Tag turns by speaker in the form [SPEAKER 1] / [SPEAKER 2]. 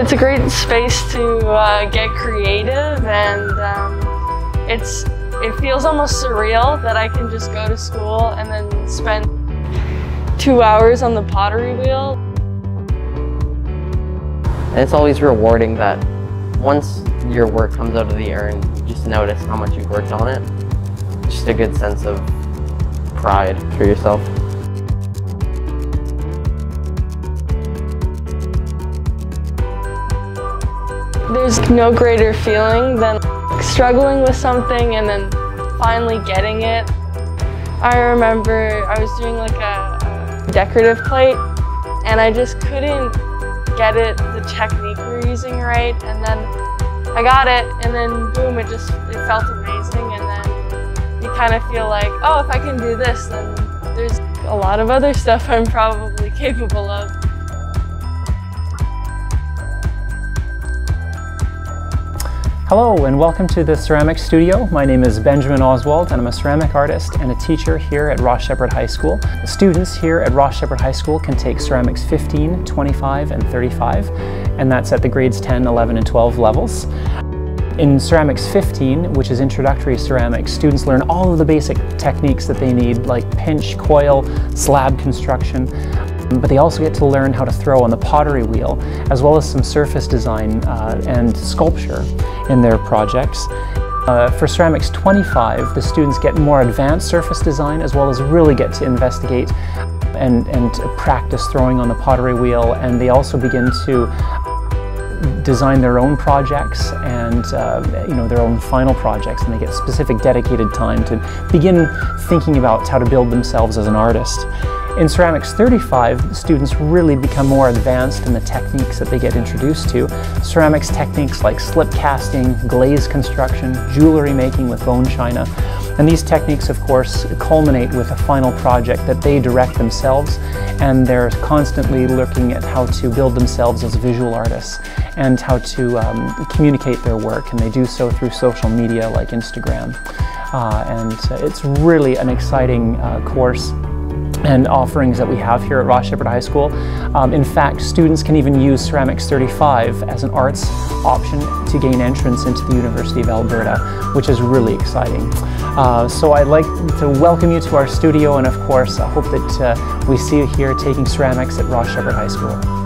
[SPEAKER 1] it's a great space to uh, get creative and um, it's it feels almost surreal that I can just go to school and then spend two hours on the pottery wheel.
[SPEAKER 2] And it's always rewarding that once your work comes out of the urn, you just notice how much you've worked on it. Just a good sense of pride for yourself.
[SPEAKER 1] There's no greater feeling than struggling with something and then finally getting it. I remember I was doing like a, a decorative plate and I just couldn't get it, the technique we were using right and then I got it and then boom, it just, it felt amazing and then you kind of feel like, oh, if I can do this, then there's a lot of other stuff I'm probably capable of.
[SPEAKER 3] Hello and welcome to the Ceramics Studio. My name is Benjamin Oswald and I'm a ceramic artist and a teacher here at Ross Sheppard High School. The students here at Ross Sheppard High School can take Ceramics 15, 25 and 35 and that's at the grades 10, 11 and 12 levels. In Ceramics 15, which is introductory ceramics, students learn all of the basic techniques that they need like pinch, coil, slab construction, but they also get to learn how to throw on the pottery wheel, as well as some surface design uh, and sculpture in their projects. Uh, for Ceramics 25, the students get more advanced surface design as well as really get to investigate and, and practice throwing on the pottery wheel and they also begin to design their own projects and uh, you know their own final projects and they get specific dedicated time to begin thinking about how to build themselves as an artist. In Ceramics 35, students really become more advanced in the techniques that they get introduced to. Ceramics techniques like slip casting, glaze construction, jewelry making with bone china. And these techniques, of course, culminate with a final project that they direct themselves, and they're constantly looking at how to build themselves as visual artists and how to um, communicate their work, and they do so through social media like Instagram. Uh, and uh, it's really an exciting uh, course and offerings that we have here at Ross Sheppard High School. Um, in fact, students can even use Ceramics 35 as an arts option to gain entrance into the University of Alberta, which is really exciting. Uh, so I'd like to welcome you to our studio and of course I hope that uh, we see you here taking ceramics at Ross Sheppard High School.